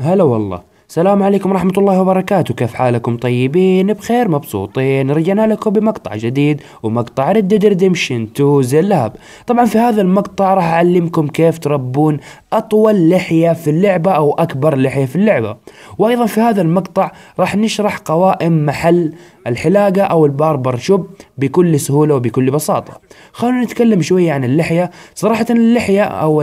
هلا والله. السلام عليكم ورحمة الله وبركاته. كيف حالكم طيبين؟ بخير مبسوطين. رجعنا لكم بمقطع جديد ومقطع Red Dead Redemption 2 زلاب طبعا في هذا المقطع راح أعلمكم كيف تربون أطول لحية في اللعبة أو أكبر لحية في اللعبة. وأيضا في هذا المقطع راح نشرح قوائم محل الحلاقة أو ال barber shop بكل سهولة وبكل بساطة. خلونا نتكلم شوية عن اللحية. صراحة اللحية أو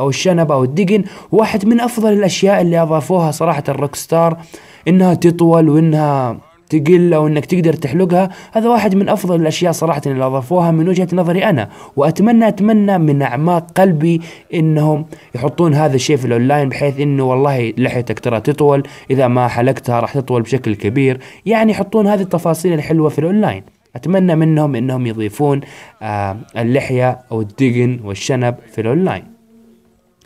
أو الشنب أو الدقن واحد من أفضل الأشياء اللي أضافوها صراحة ال Rockstar إنها تطول وإنها تقل أو إنك تقدر تحلقها هذا واحد من أفضل الأشياء صراحة اللي أضافوها من وجهة نظري أنا. واتمنى أتمنى من أعماق قلبي إنهم يحطون هذا الشيء في الأونلاين بحيث إنه والله لحيتك ترى تطول. إذا ما حلقتها راح تطول بشكل كبير. يعني يحطون هذه التفاصيل الحلوة في الأونلاين. أتمنى منهم إنهم يضيفون آه اللحية أو الدقن والشنب في الأونلاين.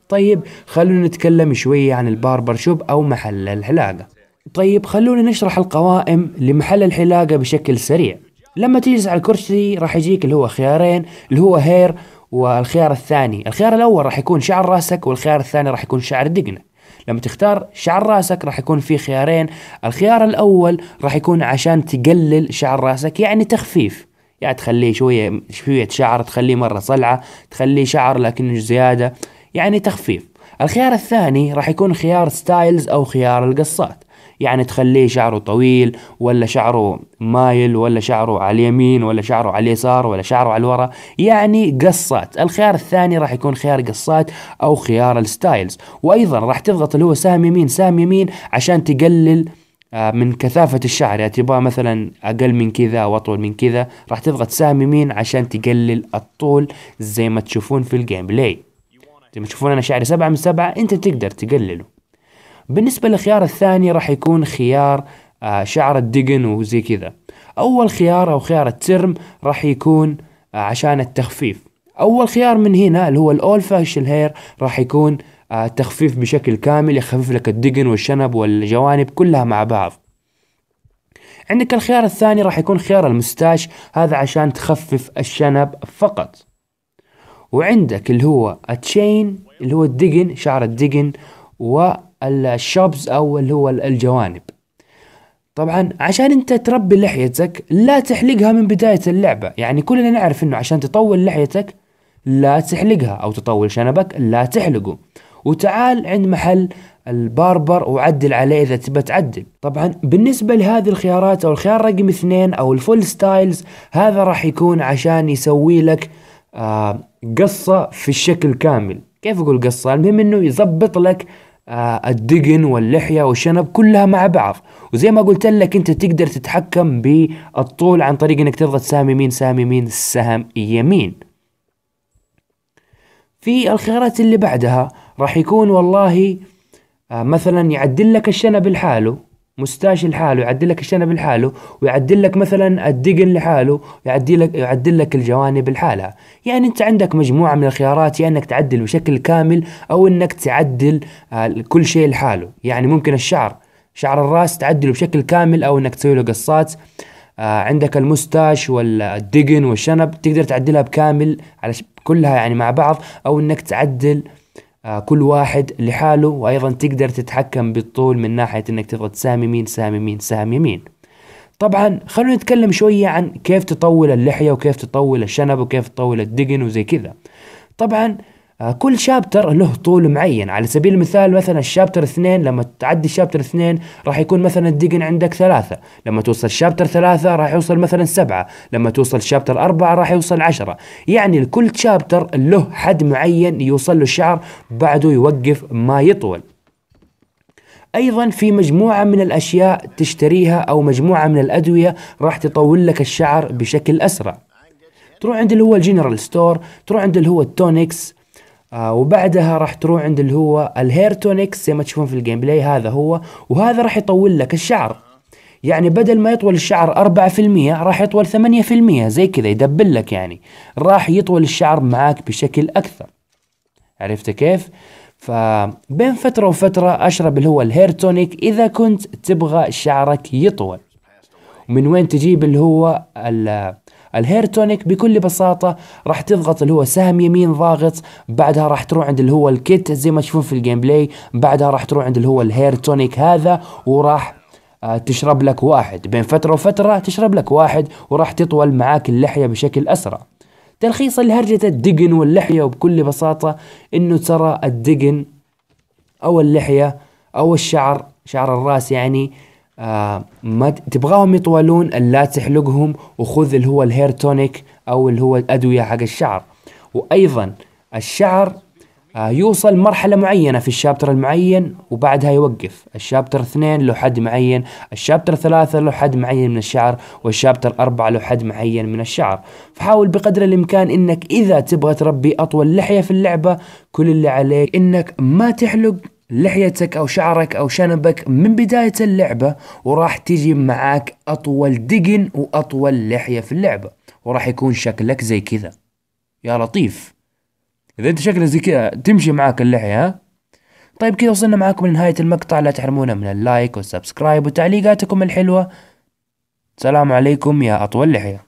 طيب خلونا نتكلم شوية عن ال barber shop أو محل الحلاقة. طيب خلونا نشرح القوائم لمحل الحلاقة بشكل سريع. لما تجلس على الكرسي راح يجيك اللي هو خيارين اللي هو hair والخيار الثاني. الخيار الأول راح يكون شعر راسك والخيار الثاني راح يكون شعر دقنك. لما تختار شعر راسك راح يكون في خيارين. الخيار الأول راح يكون عشان تقلل شعر راسك يعني تخفيف. يعني تخليه شوية شوية شعر تخليه مرة صلعة تخليه شعر لكنه زيادة. يعني تخفيف. الخيار الثاني راح يكون خيار styles أو خيار القصات. يعني تخليه شعره طويل ولا شعره مايل ولا شعره على اليمين ولا شعره على اليسار ولا شعره على الورا. يعني قصات. الخيار الثاني راح يكون خيار قصات أو خيار ال styles. وأيضا راح تضغط اللي هو سهم يمين سهم يمين عشان تقلل آه، من كثافة الشعر. يعني تبغى مثلا أقل من كذا أو أطول من كذا راح تضغط سهم يمين عشان تقلل الطول زي ما تشوفون في ال gameplay زي ما تشوفون أنا شعري سبعة من سبعة أنت تقدر تقلله. بالنسبة للخيار الثاني راح يكون خيار آه شعر الدقن وزي كذا. أول خيار أو خيار ال trim راح يكون آه عشان التخفيف. أول خيار من هنا اللي هو الأول facial hair راح يكون آه تخفيف بشكل كامل يخفف لك الدقن والشنب والجوانب كلها مع بعض. عندك الخيار الثاني راح يكون خيار المستاش هذا عشان تخفف الشنب فقط. وعندك اللي هو التشين اللي هو الدقن شعر الدقن و الشوبز أو اللي هو الجوانب. طبعا عشان أنت تربي لحيتك لا تحلقها من بداية اللعبة. يعني كلنا نعرف إنه عشان تطول لحيتك لا تحلقها أو تطول شنبك لا تحلقه. وتعال عند محل ال barber وعدل عليه إذا تبى تعدل. طبعا بالنسبة لهذه الخيارات أو الخيار رقم اثنين أو ال full styles هذا راح يكون عشان يسوي لك آه قصة في الشكل كامل. كيف أقول قصة؟ المهم إنه يظبط لك آه، الدقن واللحية والشنب كلها مع بعض. وزي ما قلت لك أنت تقدر تتحكم بالطول عن طريق إنك تضغط سهم يمين سهم يمين سهم يمين. في الخيارات اللي بعدها راح يكون والله آه، مثلا يعدل لك الشنب لحاله. مستاش لحاله يعدل لك الشنب لحاله ويعدل لك مثلا الدقن لحاله ويعدل لك يعدل لك الجوانب لحالها. يعني أنت عندك مجموعة من الخيارات يا يعني إنك تعدل بشكل كامل أو إنك تعدل آه، كل شيء لحاله. يعني ممكن الشعر شعر الرأس تعدله بشكل كامل أو إنك تسوي له قصات. آه، عندك المستاش والدقن والشنب تقدر تعدلها بكامل على كلها يعني مع بعض أو إنك تعدل كل واحد لحاله وأيضا تقدر تتحكم بالطول من ناحية إنك تضغط سهم يمين سهم يمين سهم يمين. طبعا خلونا نتكلم شوية عن كيف تطول اللحية وكيف تطول الشنب وكيف تطول الدقن وزي كذا. طبعا آه، كل شابتر له طول معين. على سبيل المثال مثلا الشابتر اثنين لما تعدي الشابتر اثنين راح يكون مثلا الدقن عندك ثلاثة. لما توصل شابتر ثلاثة راح يوصل مثلا سبعة. لما توصل chapter أربعة راح يوصل عشرة. يعني لكل chapter له حد معين يوصل له الشعر بعده يوقف ما يطول. أيضا في مجموعة من الأشياء تشتريها أو مجموعة من الأدوية راح تطول لك الشعر بشكل أسرع. تروح عند اللي هو ال general store تروح عند اللي هو ال tonics آه وبعدها راح تروح عند اللي هو ال hair tonics زي ما تشوفون في ال gameplay هذا هو. وهذا راح يطول لك الشعر. يعني بدل ما يطول الشعر 4% راح يطول 8% زي كذا يدبل لك يعني. راح يطول الشعر معاك بشكل أكثر. عرفت كيف؟ فبين فترة وفترة أشرب اللي هو ال hair tonic إذا كنت تبغى شعرك يطول. ومن وين تجيب اللي هو ال hair tonic بكل بساطة راح تضغط اللي هو سهم يمين ضاغط بعدها راح تروح عند اللي هو ال kit زي ما تشوفون في ال gameplay بعدها راح تروح عند اللي هو ال hair tonic هذا وراح آه، تشرب لك واحد. بين فترة وفترة تشرب لك واحد وراح تطول معاك اللحية بشكل أسرع. تلخيص لهرجة الدقن واللحية وبكل بساطة إنه ترى الدقن أو اللحية أو الشعر شعر الرأس يعني آه ما تبغاهم يطولون لا تحلقهم وخذ اللي هو الهير تونيك أو اللي هو الأدوية حق الشعر. وأيضا الشعر آه يوصل مرحلة معينة في الشابتر المعين وبعدها يوقف. الشابتر اثنين له حد معين الشابتر ثلاثة له حد معين من الشعر والشابتر أربعة له حد معين من الشعر. فحاول بقدر الإمكان إنك إذا تبغى تربي أطول لحية في اللعبة كل اللي عليك إنك ما تحلق لحيتك أو شعرك أو شنبك من بداية اللعبة وراح تجي معاك أطول دقن وأطول لحية في اللعبة وراح يكون شكلك زي كذا. يا لطيف. إذا أنت شكلك زي كذا تمشي معاك اللحية ها؟ طيب كذا وصلنا معاكم لنهاية المقطع. لا تحرمونا من ال like وال subscribe وتعليقاتكم الحلوة. سلام عليكم يا أطول لحية.